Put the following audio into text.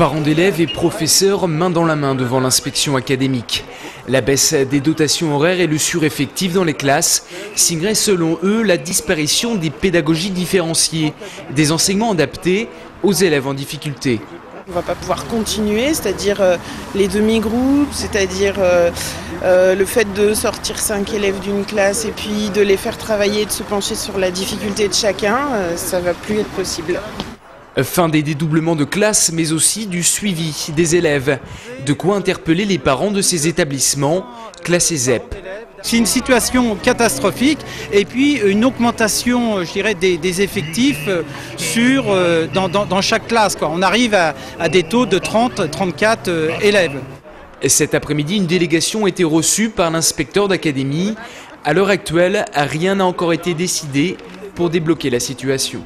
Parents d'élèves et professeurs main dans la main devant l'inspection académique. La baisse des dotations horaires et le sureffectif dans les classes signeraient selon eux la disparition des pédagogies différenciées, des enseignements adaptés aux élèves en difficulté. On va pas pouvoir continuer, c'est-à-dire euh, les demi-groupes, c'est-à-dire euh, euh, le fait de sortir cinq élèves d'une classe et puis de les faire travailler, de se pencher sur la difficulté de chacun, ça va plus être possible. Fin des dédoublements de classe, mais aussi du suivi des élèves. De quoi interpeller les parents de ces établissements classés ZEP. C'est une situation catastrophique et puis une augmentation, je dirais, des, effectifs sur, euh, dans, chaque classe. Quoi. On arrive à, à des taux de 30-34 euh, élèves. Cet après-midi, une délégation a été reçue par l'inspecteur d'académie. À l'heure actuelle, rien n'a encore été décidé pour débloquer la situation.